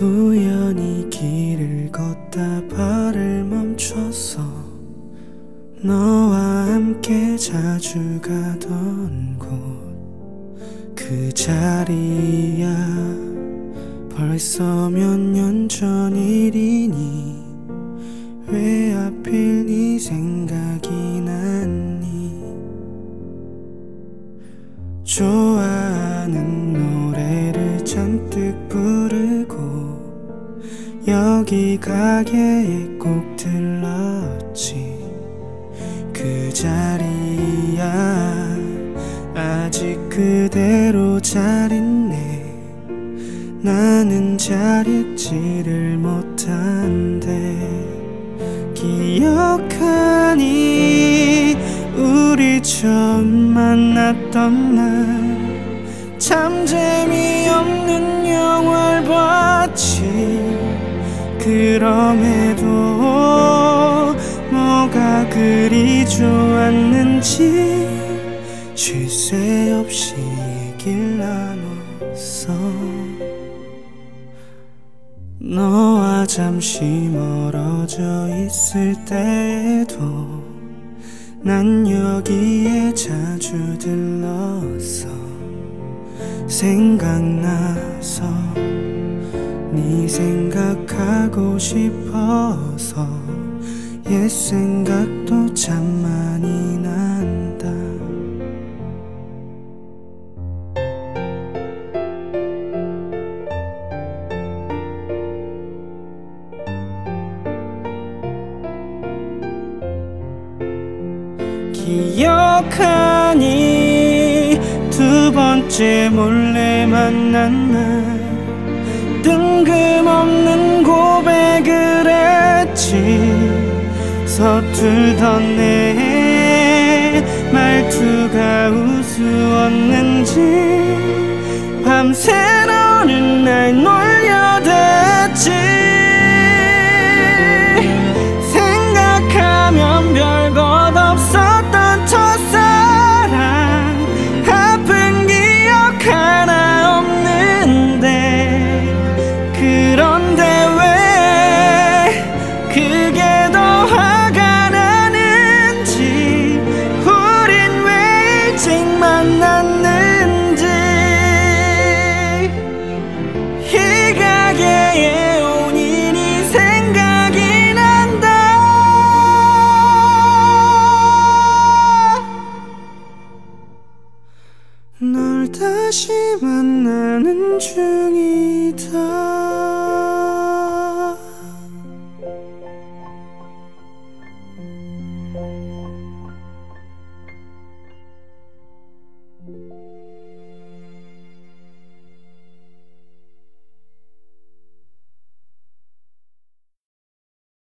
우연히 길을 걷다 발을 멈췄어 너와 함께 자주 가던 곳. 그 자리야. 벌써 몇 년 전 일이니 왜 하필 네 생각이 났니? 좋아하는 노래를 잔뜩 부르고 여기 가게에 꼭 들렀지. 그 자리야 아직 그대로 잘 있네. 나는 잘 잊지를 못한대. 기억하니 우리 처음 만났던 날. 참 재미없는 영화를 봤지 그럼에도 뭐가 그리 좋았는지 쉴 새 없이 얘길 나눴어. 너와 잠시 멀어져 있을 때에도 난 여기에 자주 들렀어 생각나서 네 생각하고 싶어서 옛 생각도 참 많이 난다. 기억하니 두 번째 몰래 만난 날 뜬금없는 고백을 했지. 서툴던 내 말투가 우스웠는지. 밤새 널 다시 만나는 중이다